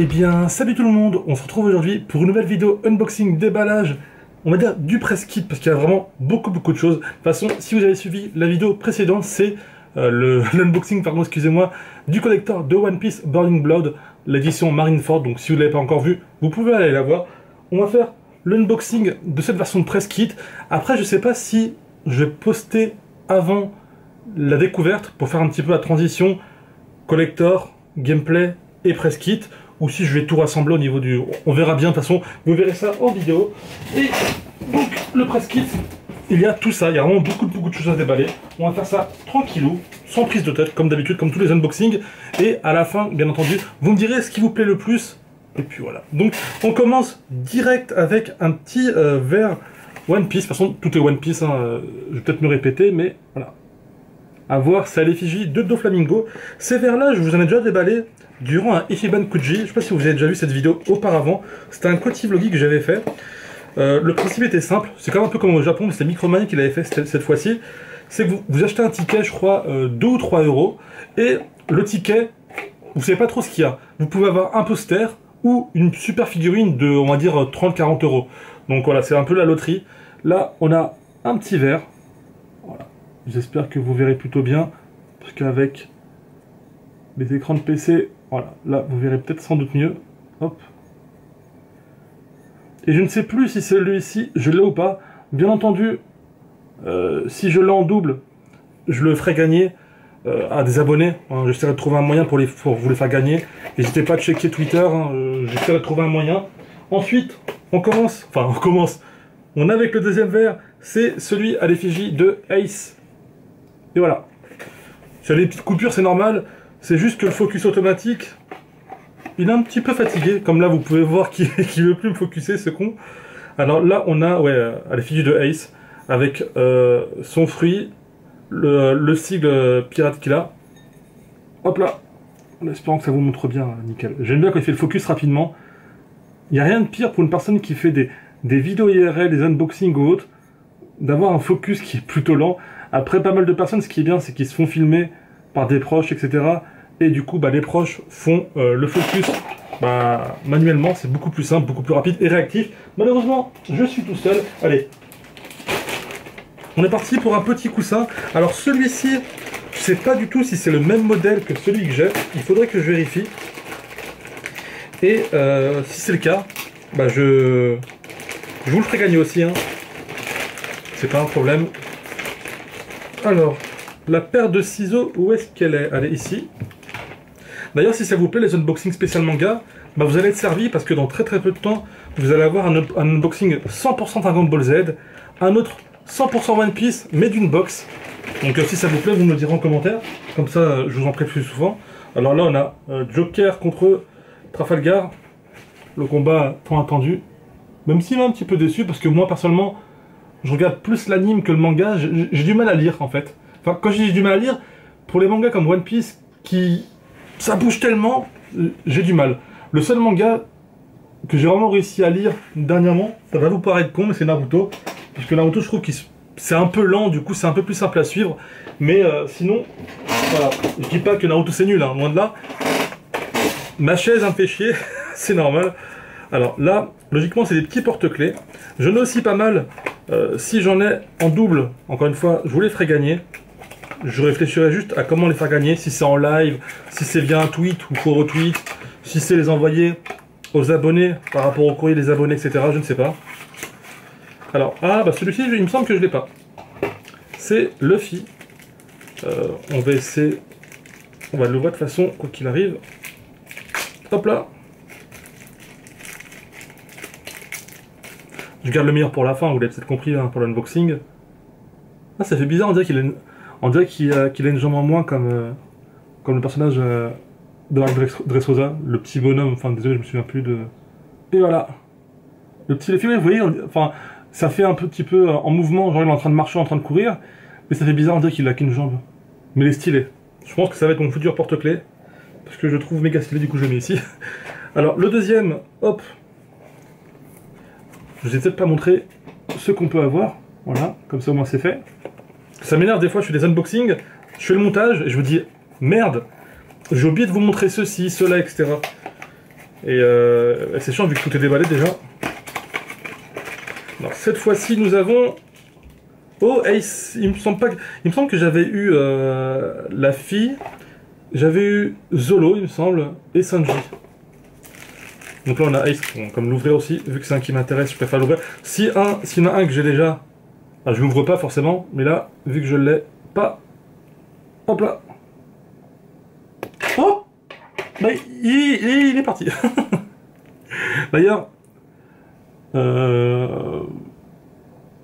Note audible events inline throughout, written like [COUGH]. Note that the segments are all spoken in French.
Eh bien, salut tout le monde, on se retrouve aujourd'hui pour une nouvelle vidéo unboxing, déballage, on va dire du press kit, parce qu'il y a vraiment beaucoup beaucoup de choses. De toute façon, si vous avez suivi la vidéo précédente, c'est euh, [LAUGHS] l'unboxing, pardon, excusez-moi, du collector de One Piece Burning Blood, l'édition Marineford, donc si vous ne l'avez pas encore vu, vous pouvez aller la voir. On va faire l'unboxing de cette version de press kit. Après, je sais pas si je vais poster avant la découverte, pour faire un petit peu la transition collector, gameplay et press kit, ou si je vais tout rassembler au niveau du... On verra bien, de toute façon, vous verrez ça en vidéo. Et donc, le press kit, il y a tout ça, il y a vraiment beaucoup, de choses à déballer. On va faire ça tranquillou, sans prise de tête, comme d'habitude, comme tous les unboxings. Et à la fin, bien entendu, vous me direz ce qui vous plaît le plus. Et puis voilà. Donc, on commence direct avec un petit euh, verre One Piece. De toute façon, tout est One Piece, hein, euh, je vais peut-être me répéter, mais voilà. À voir, c'est à l'effigie de Doflamingo. Ces verres-là, je vous en ai déjà déballé durant un Ichiban Kuji. Je ne sais pas si vous avez déjà vu cette vidéo auparavant. C'était un Koti Vloggy que j'avais fait. Euh, le principe était simple. C'est quand même un peu comme au Japon, mais c'était Micromania qui l'avait fait cette, fois-ci. C'est que vous, achetez un ticket, je crois, 2 ou 3 euros. Et le ticket, vous savez pas trop ce qu'il y a. Vous pouvez avoir un poster ou une super figurine de, on va dire, 30-40 euros. Donc voilà, c'est un peu la loterie. Là, on a un petit verre. J'espère que vous verrez plutôt bien, parce qu'avec les écrans de PC, voilà, là vous verrez peut-être sans doute mieux. Hop. Et je ne sais plus si celui-ci, je l'ai ou pas. Bien entendu, euh, si je l'ai en double, je le ferai gagner euh, à des abonnés. Hein. J'essaierai de trouver un moyen pour, vous les faire gagner. N'hésitez pas à checker Twitter, hein. euh, j'essaierai de trouver un moyen. Ensuite, on commence, enfin on commence, on a avec le deuxième verre, c'est celui à l'effigie de Ace. Et voilà. A des petites coupures, c'est normal. C'est juste que le focus automatique, il est un petit peu fatigué. Comme là, vous pouvez voir qu'il [LAUGHS] ne veut plus me focuser, ce con. Alors là, on a, ouais, à l'effigie de Ace, avec euh, son fruit, le, sigle pirate qu'il a. Hop là En espérant que ça vous montre bien, nickel. J'aime bien quand il fait le focus rapidement. Il n'y a rien de pire pour une personne qui fait des, des vidéos IRL, des unboxings ou autres, d'avoir un focus qui est plutôt lent. Après, pas mal de personnes, ce qui est bien, c'est qu'ils se font filmer par des proches, etc. Et du coup, bah, les proches font euh, le focus bah, manuellement. C'est beaucoup plus simple, beaucoup plus rapide et réactif. Malheureusement, je suis tout seul. Allez. On est parti pour un petit coussin. Alors celui-ci, je sais pas du tout si c'est le même modèle que celui que j'ai. Il faudrait que je vérifie. Et euh, si c'est le cas, bah je, je vous le ferai gagner aussi. Hein. C'est pas un problème. Alors, la paire de ciseaux, où est-ce qu'elle est? Elle est ici. D'ailleurs, si ça vous plaît, les unboxings spécial manga, bah vous allez être servi parce que dans très très peu de temps, vous allez avoir un, unboxing 100% Dragon Ball Z, un autre 100% One Piece, mais d'une box. Donc euh, si ça vous plaît, vous me le direz en commentaire. Comme ça, je vous en plus souvent. Alors là, on a euh, Joker contre Trafalgar. Le combat tant attendu. Même s'il m'a un petit peu déçu, parce que moi, personnellement, je regarde plus l'anime que le manga. J'ai du mal à lire, en fait. Enfin, quand je dis du mal à lire, pour les mangas comme One Piece, qui... Ça bouge tellement, j'ai du mal. Le seul manga que j'ai vraiment réussi à lire dernièrement, ça va vous paraître con, mais c'est Naruto. Parce que Naruto, je trouve que c'est un peu lent, du coup, c'est un peu plus simple à suivre. Mais euh, sinon, voilà. Je dis pas que Naruto c'est nul, hein, loin de là. Ma chaise me fait chier, [LAUGHS] c'est normal. Alors là, logiquement, c'est des petits porte-clés. J'en ai aussi pas mal. Euh, si j'en ai en double, encore une fois, je vous les ferai gagner. Je réfléchirai juste à comment les faire gagner, si c'est en live, si c'est via un tweet ou pour retweet, si c'est les envoyer aux abonnés par rapport au courrier des abonnés, etc. Je ne sais pas. Alors, ah, bah celui-ci, il me semble que je ne l'ai pas. C'est Luffy. Euh, on va essayer... On va l'ouvrir de façon, quoi qu'il arrive. Hop là Je garde le meilleur pour la fin, vous l'avez peut-être compris hein, pour l'unboxing. Ah, ça fait bizarre, on dirait qu'il a, une... jambe en moins comme, euh, comme le personnage euh, de Marc Dressrosa, le petit bonhomme, enfin désolé, je me souviens plus de... Et voilà Le petit Luffy, vous voyez, enfin, ça fait un petit peu euh, en mouvement, genre il est en train de marcher, en train de courir, mais ça fait bizarre, on dirait qu'il a qu'une jambe. Mais il est stylé. Je pense que ça va être mon futur porte-clés, parce que je le trouve méga stylé, du coup je le mets ici. [LAUGHS] Alors, le deuxième, hop, je vous ai peut-être pas montré ce qu'on peut avoir. Voilà, comme ça au moins c'est fait. Ça m'énerve des fois, je fais des unboxings, je fais le montage et je vous dis merde, j'ai oublié de vous montrer ceci, cela, etc. Et euh, c'est chiant vu que tout est déballé déjà. Alors cette fois-ci nous avons... Oh Ace, il me semble pas que... Il me semble que j'avais eu euh, la fille, j'avais eu Zolo il me semble, et Sanji. Donc là on a Ace, comme l'ouvrir aussi, vu que c'est un qui m'intéresse, je préfère l'ouvrir. Si un, s'il y en a un que j'ai déjà, ah, je l'ouvre pas forcément, mais là, vu que je l'ai pas, hop là. Oh bah, il, est parti. [LAUGHS] D'ailleurs, euh,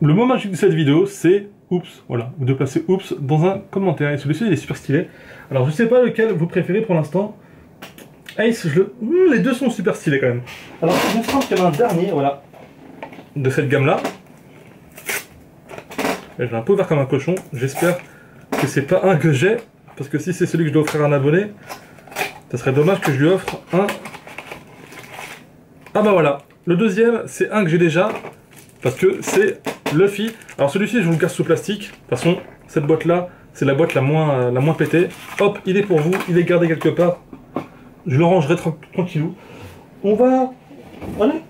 le mot magique de cette vidéo, c'est oups. Voilà, vous devez placer oups dans un commentaire. Et celui-ci, il est super stylé. Alors, je sais pas lequel vous préférez pour l'instant. Ace, je le... Hmm, les deux sont super stylés quand même. Alors, je pense qu'il y en a un dernier, voilà, de cette gamme-là. Je l'ai un peu ouvert comme un cochon. J'espère que c'est pas un que j'ai. Parce que si c'est celui que je dois offrir à un abonné, ça serait dommage que je lui offre un... Ah bah voilà, le deuxième, c'est un que j'ai déjà, parce que c'est Luffy. Alors celui-ci, je vous le casse sous plastique. De toute façon, cette boîte-là, c'est la boîte la moins pétée. Hop, il est pour vous, il est gardé quelque part. Je le rangerai tranquillou. On va... Allez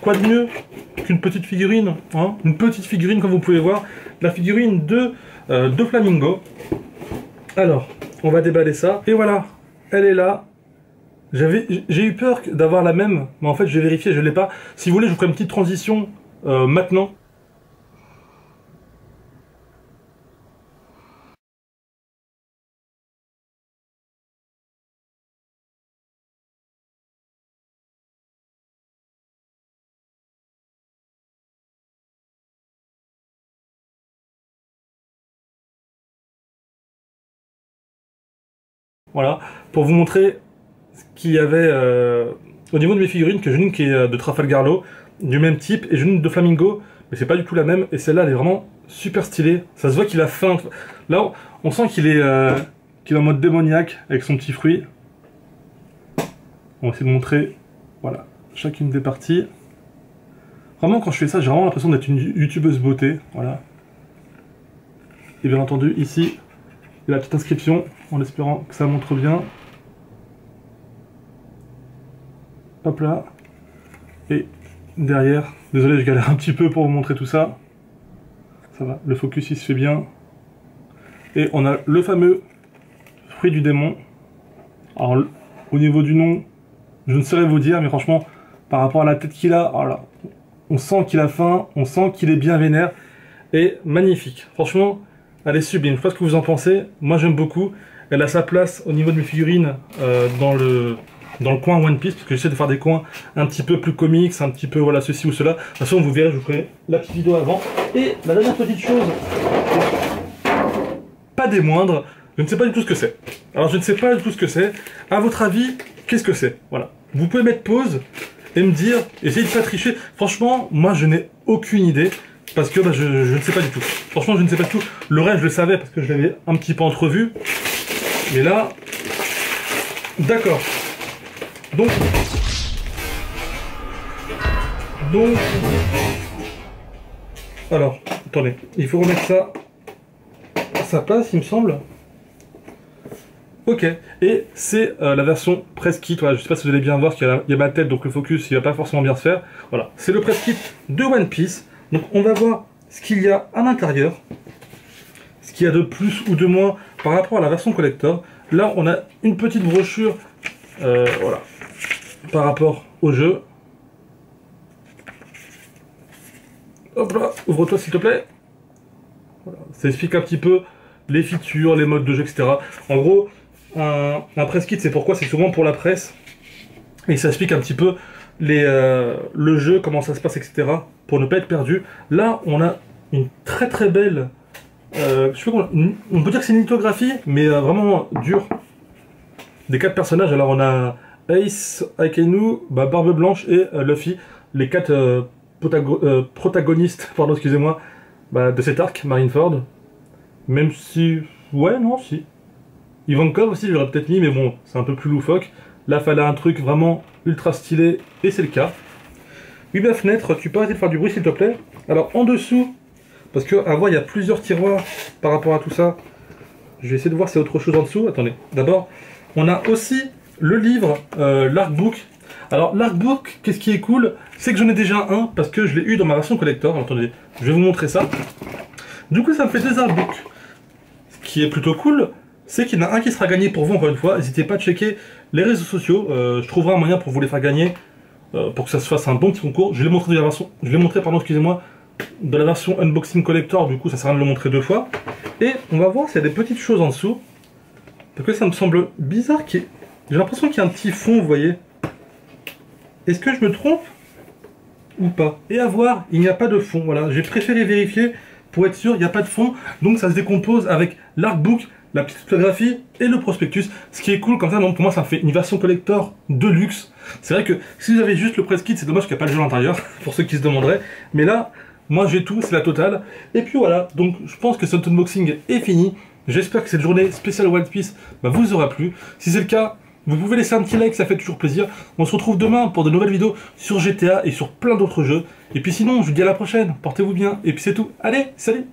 Quoi de mieux qu'une petite figurine hein Une petite figurine, comme vous pouvez voir. La figurine de, euh, de Flamingo. Alors, on va déballer ça. Et voilà, elle est là. J'ai eu peur d'avoir la même, mais en fait j'ai vérifié, je ne l'ai pas. Si vous voulez, je vous ferai une petite transition euh, maintenant. Voilà, pour vous montrer qu'il y avait euh, au niveau de mes figurines que j'ai une qui est euh, de Trafalgarlo, du même type, et j'ai une de Flamingo, mais c'est pas du tout la même, et celle-là elle est vraiment super stylée. Ça se voit qu'il a faim. Là, on sent qu'il est, euh, qu'il est en mode démoniaque avec son petit fruit. On va essayer de montrer, voilà, chacune des parties. Vraiment, quand je fais ça, j'ai vraiment l'impression d'être une youtubeuse beauté, voilà. Et bien entendu, ici, la petite inscription, en espérant que ça montre bien. Hop là. Et derrière, désolé je galère un petit peu pour vous montrer tout ça. Ça va, le focus il se fait bien. Et on a le fameux fruit du démon. Alors au niveau du nom, je ne saurais vous dire, mais franchement, par rapport à la tête qu'il a, voilà, on sent qu'il a faim, on sent qu'il est bien vénère. Et magnifique. Franchement, elle est sublime. Je sais pas ce que vous en pensez. Moi j'aime beaucoup. Elle a sa place au niveau de mes figurines euh, dans le coin One Piece, parce que j'essaie de faire des coins un petit peu plus comics, un petit peu voilà ceci ou cela. De toute façon, vous verrez, je vous ferai la petite vidéo avant. Et la dernière petite chose, pas des moindres, je ne sais pas du tout ce que c'est. Alors je ne sais pas du tout ce que c'est. À votre avis, qu'est-ce que c'est? Voilà. Vous pouvez mettre pause et me dire, essayez de pas tricher. Franchement, moi je n'ai aucune idée. Parce que bah, je, je, ne sais pas du tout. Franchement, je ne sais pas du tout. Le reste, je le savais parce que je l'avais un petit peu entrevu. Mais là, d'accord. Donc, donc, alors, attendez, il faut remettre ça à sa place, il me semble. Ok, et c'est euh, la version press kit, voilà, je sais pas si vous allez bien voir, qu'il y, a ma tête, donc le focus il va pas forcément bien se faire. Voilà, c'est le press kit de One Piece. Donc on va voir ce qu'il y a à l'intérieur, ce qu'il y a de plus ou de moins par rapport à la version collector. Là on a une petite brochure, euh, voilà, par rapport au jeu. Hop là, ouvre-toi s'il te plaît. Ça explique un petit peu les features, les modes de jeu, etc. En gros, un, press kit, c'est pourquoi c'est souvent pour la presse. Et ça explique un petit peu euh, le jeu, comment ça se passe, etc. Pour ne pas être perdu. Là, on a une très très belle... Euh, je on peut dire que c'est une lithographie, mais euh, vraiment dure. Des quatre personnages. Alors on a Ace, Aikenu, bah, Barbe Blanche et Luffy, les quatre protagonistes, [LAUGHS] pardon, excusez-moi, bah, de cet arc, Marineford. Même si, ouais, non, si. Ivankov aussi, j'aurais peut-être mis, mais bon, c'est un peu plus loufoque. Là, fallait un truc vraiment ultra stylé, et c'est le cas. Oui, ma fenêtre, tu peux arrêter de faire du bruit, s'il te plaît? Alors, en dessous, parce que à voir, il y a plusieurs tiroirs par rapport à tout ça. Je vais essayer de voir si c'est autre chose en dessous. Attendez, d'abord, on a aussi le livre, euh, l'artbook. Alors l'artbook, qu'est-ce qui est cool? C'est que j'en ai déjà un parce que je l'ai eu dans ma version collector. attendez, je vais vous montrer ça. Du coup, ça me fait deux artbooks. Ce qui est plutôt cool, c'est qu'il y en a un qui sera gagné pour vous encore une fois. N'hésitez pas à checker les réseaux sociaux. Euh, je trouverai un moyen pour vous les faire gagner, euh, pour que ça se fasse un bon petit concours. Je l'ai montré de la version, je l'ai montré pardon, excusez-moi, de la version unboxing collector. Du coup, ça sert à rien de le montrer deux fois. Et on va voir s'il y a des petites choses en dessous. Parce que ça me semble bizarre J'ai l'impression qu'il y a un petit fond, vous voyez. Est-ce que je me trompe ou pas? Et à voir, il n'y a pas de fond. Voilà, j'ai préféré vérifier pour être sûr, il n'y a pas de fond. Donc ça se décompose avec l'artbook, la petite photographie et le prospectus. Ce qui est cool comme ça, donc pour moi ça fait une version collector de luxe. C'est vrai que si vous avez juste le press kit, c'est dommage qu'il n'y a pas le jeu à l'intérieur, [LAUGHS] pour ceux qui se demanderaient. Mais là, moi j'ai tout, c'est la totale. Et puis voilà, donc je pense que cet unboxing est fini. J'espère que cette journée spéciale One Piece bah, vous aura plu. Si c'est le cas, vous pouvez laisser un petit like, ça fait toujours plaisir. On se retrouve demain pour de nouvelles vidéos sur GTA et sur plein d'autres jeux. Et puis sinon, je vous dis à la prochaine, portez-vous bien, et puis c'est tout. Allez, salut